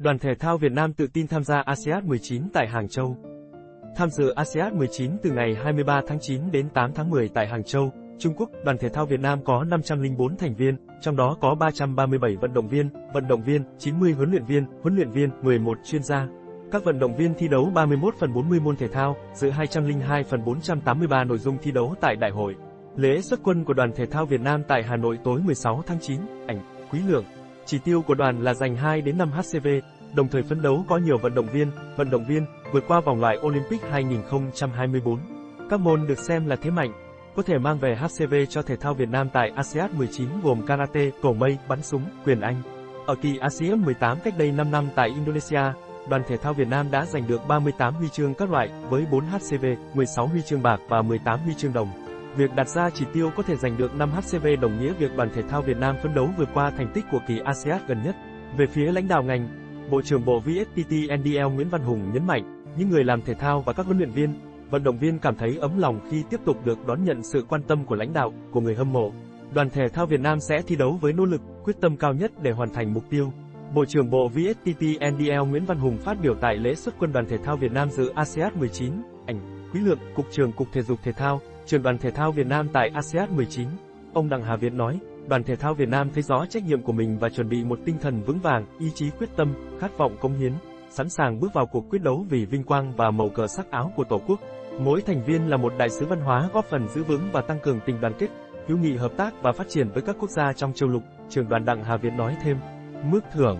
Đoàn thể thao Việt Nam tự tin tham gia ASEAN 19 tại Hàng Châu. Tham dự ASEAN 19 từ ngày 23 tháng 9 đến 8 tháng 10 tại Hàng Châu, Trung Quốc, đoàn thể thao Việt Nam có 504 thành viên, trong đó có 337 vận động viên, vận động viên, 90 huấn luyện viên, huấn luyện viên, 11 chuyên gia. Các vận động viên thi đấu 31 phần 40 môn thể thao, dự 202 phần 483 nội dung thi đấu tại đại hội. Lễ xuất quân của đoàn thể thao Việt Nam tại Hà Nội tối 16 tháng 9, ảnh, quý lượng. Chỉ tiêu của đoàn là giành 2 đến 5 HCV, đồng thời phấn đấu có nhiều vận động viên, vận động viên vượt qua vòng loại Olympic 2024. Các môn được xem là thế mạnh, có thể mang về HCV cho thể thao Việt Nam tại ASEAN 19 gồm karate, Cổ mây, bắn súng, quyền Anh. Ở kỳ ASEAN 18 cách đây 5 năm tại Indonesia, đoàn thể thao Việt Nam đã giành được 38 huy chương các loại với 4 HCV, 16 huy chương bạc và 18 huy chương đồng. Việc đặt ra chỉ tiêu có thể giành được 5 HCV đồng nghĩa việc đoàn thể thao Việt Nam phấn đấu vượt qua thành tích của kỳ ASEAN gần nhất. Về phía lãnh đạo ngành, Bộ trưởng Bộ VFPT NDL Nguyễn Văn Hùng nhấn mạnh, những người làm thể thao và các huấn luyện viên, vận động viên cảm thấy ấm lòng khi tiếp tục được đón nhận sự quan tâm của lãnh đạo, của người hâm mộ. Đoàn thể thao Việt Nam sẽ thi đấu với nỗ lực, quyết tâm cao nhất để hoàn thành mục tiêu. Bộ trưởng Bộ VFPT NDL Nguyễn Văn Hùng phát biểu tại lễ xuất quân đoàn thể thao Việt Nam dự ASEAN 19, ảnh, quý lượng, Cục trưởng Cục Thể dục Thể thao, trưởng đoàn thể thao Việt Nam tại ASEAN 19. Ông Đặng Hà Việt nói, đoàn thể thao Việt Nam thấy rõ trách nhiệm của mình và chuẩn bị một tinh thần vững vàng, ý chí quyết tâm, khát vọng cống hiến, sẵn sàng bước vào cuộc quyết đấu vì vinh quang và màu cờ sắc áo của Tổ quốc. Mỗi thành viên là một đại sứ văn hóa góp phần giữ vững và tăng cường tình đoàn kết, hữu nghị hợp tác và phát triển với các quốc gia trong châu lục, trưởng đoàn Đặng Hà Việt nói thêm. Mức thưởng